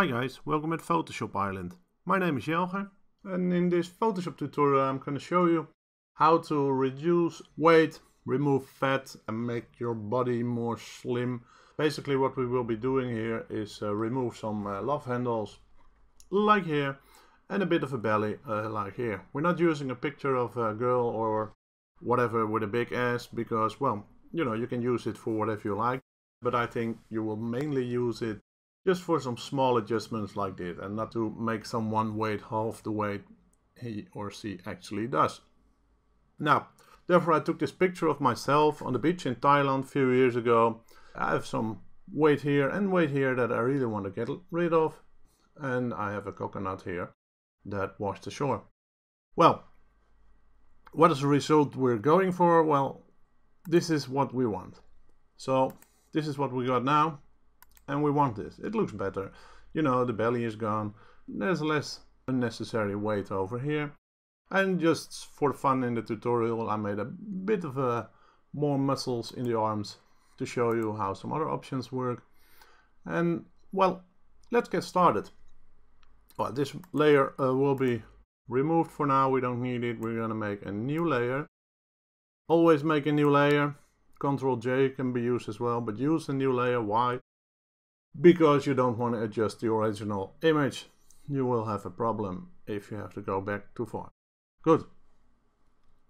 Hi guys, welcome at Photoshop Island. My name is Jelger and in this Photoshop tutorial I'm going to show you how to reduce weight, remove fat and make your body more slim. Basically what we will be doing here is uh, remove some uh, love handles like here and a bit of a belly uh, like here. We're not using a picture of a girl or whatever with a big ass because well you know you can use it for whatever you like but I think you will mainly use it just for some small adjustments like this and not to make someone weight half the weight he or she actually does. Now, therefore I took this picture of myself on the beach in Thailand a few years ago. I have some weight here and weight here that I really want to get rid of and I have a coconut here that washed ashore. Well, what is the result we're going for? Well, this is what we want. So this is what we got now and we want this. It looks better. You know, the belly is gone. There's less unnecessary weight over here. And just for fun in the tutorial, I made a bit of a more muscles in the arms to show you how some other options work. And well, let's get started. Well, this layer uh, will be removed for now. We don't need it. We're going to make a new layer. Always make a new layer. Control J can be used as well, but use a new layer. Why? Because you don't want to adjust the original image. You will have a problem if you have to go back too far. Good.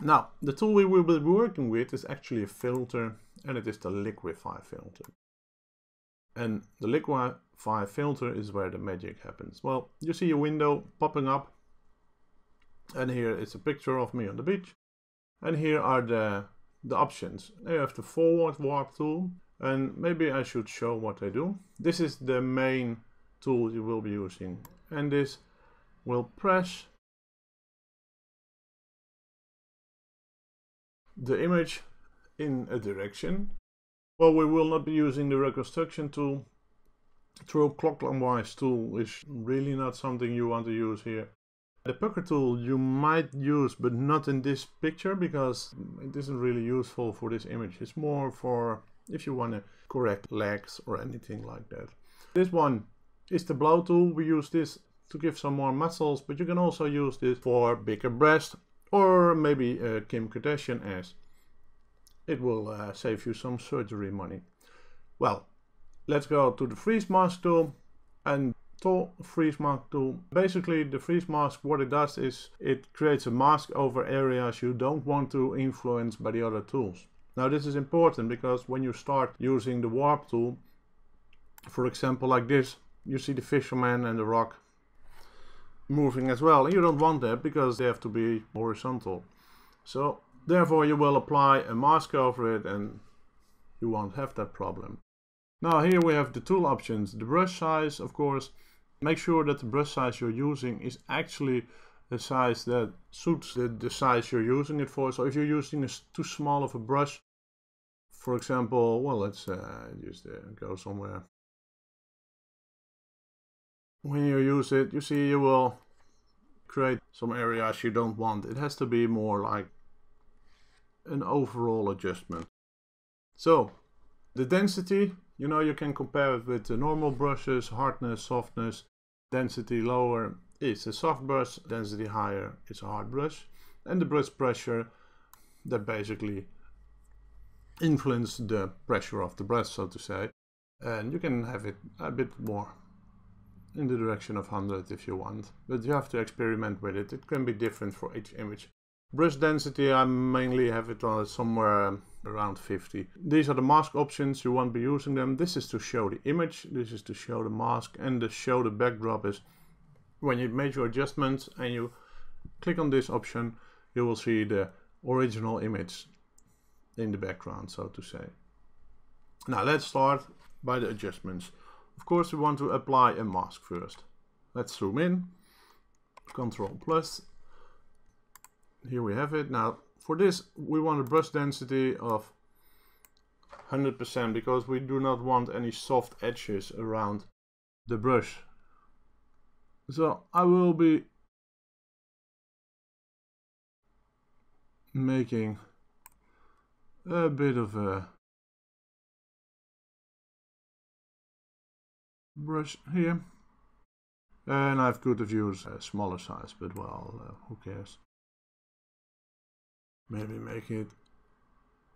Now, the tool we will be working with is actually a filter, and it is the Liquify filter. And the Liquify filter is where the magic happens. Well, you see a window popping up, and here is a picture of me on the beach. And here are the, the options. You have the forward warp tool, and maybe I should show what I do. This is the main tool you will be using and this will press the image in a direction. Well, we will not be using the reconstruction tool. Twirl clockwise tool is really not something you want to use here. The pucker tool you might use, but not in this picture because it isn't really useful for this image. It's more for if you want to correct legs or anything like that. This one is the blow tool. We use this to give some more muscles, but you can also use this for bigger breasts or maybe uh, Kim Kardashian ass. It will uh, save you some surgery money. Well, let's go to the freeze mask tool and tool freeze mask tool. Basically the freeze mask what it does is it creates a mask over areas you don't want to influence by the other tools. Now this is important because when you start using the warp tool, for example like this, you see the fisherman and the rock moving as well. And you don't want that because they have to be horizontal. So therefore you will apply a mask over it and you won't have that problem. Now here we have the tool options. The brush size, of course, make sure that the brush size you're using is actually the size that suits the, the size you're using it for. So if you're using a too small of a brush, for example, well, let's uh, just uh, go somewhere. When you use it, you see you will create some areas you don't want. It has to be more like an overall adjustment. So, the density, you know, you can compare it with the normal brushes, hardness, softness, density lower is a soft brush, density higher is a hard brush. And the brush pressure, that basically influence the pressure of the brush, so to say. And you can have it a bit more in the direction of 100 if you want, but you have to experiment with it. It can be different for each image. Brush density, I mainly have it on somewhere around 50. These are the mask options, you won't be using them. This is to show the image, this is to show the mask, and the show the backdrop is when you make your adjustments and you click on this option, you will see the original image in the background, so to say. Now let's start by the adjustments. Of course we want to apply a mask first. Let's zoom in, Control plus. Here we have it. Now for this we want a brush density of 100% because we do not want any soft edges around the brush. So I will be making a bit of a brush here And I've could have used a smaller size, but well, uh, who cares. Maybe make it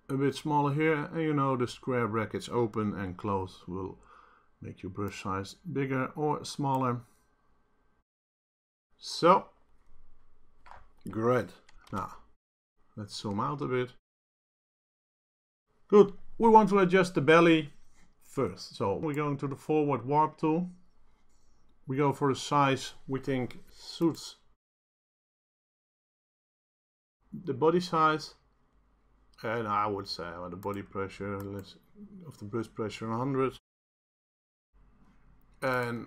a bit smaller here. And you know the square brackets open and close will make your brush size bigger or smaller. So, great. Now, let's zoom out a bit. Good. We want to adjust the belly first. So we're going to the forward warp tool. We go for a size we think suits the body size. And I would say uh, the body pressure of the breast pressure 100. And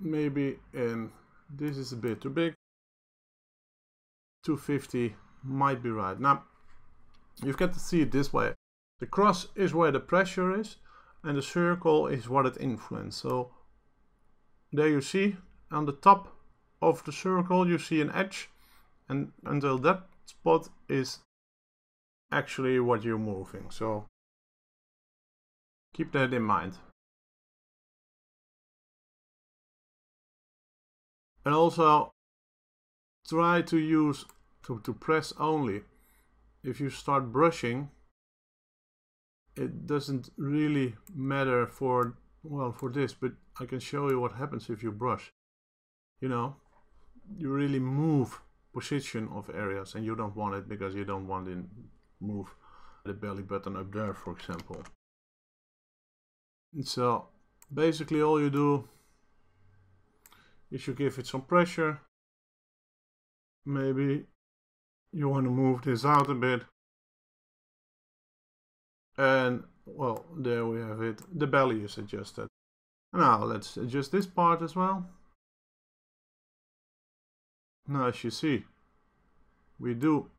maybe in this is a bit too big. 250 might be right. Now, you've got to see it this way. The cross is where the pressure is and the circle is what it influences. So there you see on the top of the circle you see an edge and until that spot is actually what you're moving. So keep that in mind. And also try to use to, to press only. If you start brushing it doesn't really matter for well for this but I can show you what happens if you brush you know you really move position of areas and you don't want it because you don't want to move the belly button up there for example and so basically all you do you give it some pressure maybe you want to move this out a bit and well, there we have it. The belly is adjusted. Now let's adjust this part as well. Now as you see, we do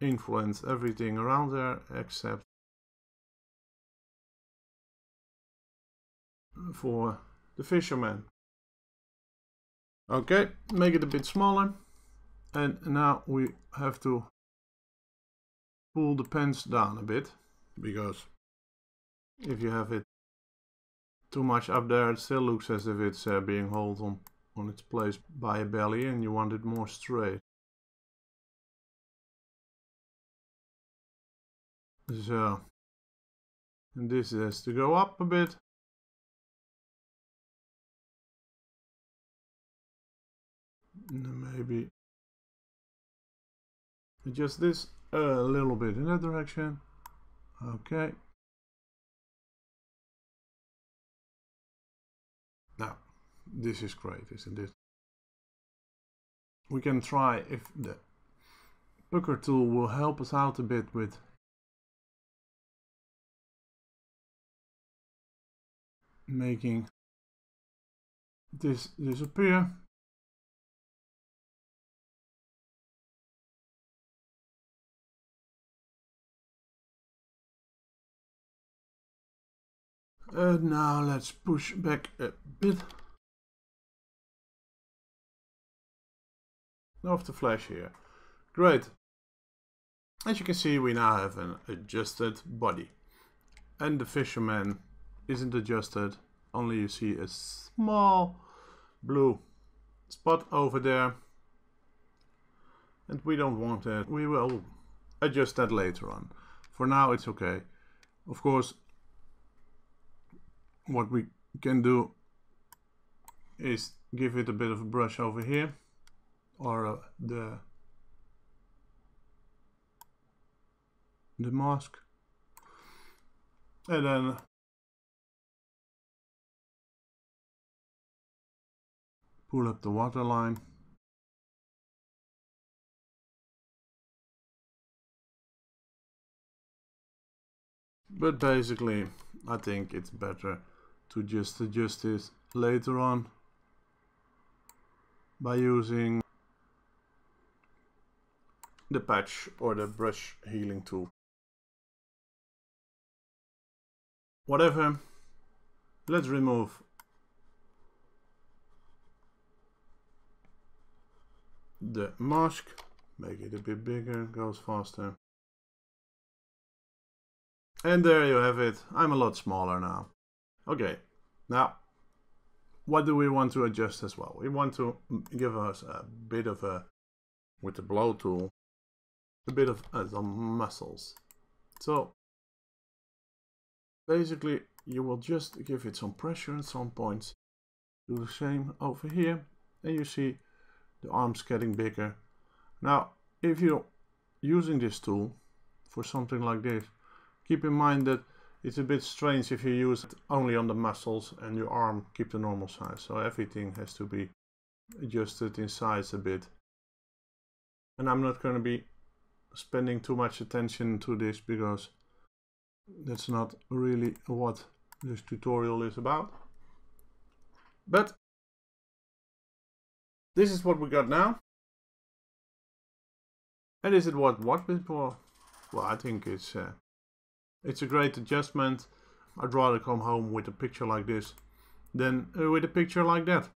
influence everything around there except for the fisherman. Okay, make it a bit smaller. And now we have to pull the pens down a bit because if you have it too much up there it still looks as if it's uh, being held on, on its place by a belly and you want it more straight. So, and this has to go up a bit. Maybe adjust this a little bit in that direction. Okay. Now, this is great, isn't it? We can try if the pucker tool will help us out a bit with making this disappear. Uh, now let's push back a bit. Of the flash here. Great. As you can see, we now have an adjusted body. And the fisherman isn't adjusted. Only you see a small blue spot over there. And we don't want that. We will adjust that later on. For now, it's okay. Of course, what we can do is give it a bit of a brush over here or uh, the the mask. And then pull up the waterline but basically I think it's better to just adjust it later on by using the patch or the brush healing tool. Whatever, let's remove the mask, make it a bit bigger, goes faster. And there you have it, I'm a lot smaller now. Okay, now what do we want to adjust as well? We want to give us a bit of a, with the blow tool, a bit of uh, some muscles. So basically you will just give it some pressure at some points. Do the same over here and you see the arms getting bigger. Now if you're using this tool for something like this, keep in mind that it's a bit strange if you use it only on the muscles and your arm keep the normal size. So everything has to be adjusted in size a bit. And I'm not going to be spending too much attention to this because that's not really what this tutorial is about. But this is what we got now. And is it what what before? Well, I think it's uh, it's a great adjustment. I'd rather come home with a picture like this than uh, with a picture like that.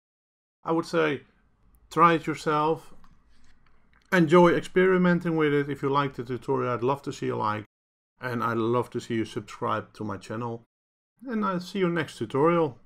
I would say try it yourself. Enjoy experimenting with it. If you like the tutorial, I'd love to see a like. And I'd love to see you subscribe to my channel. And I'll see you next tutorial.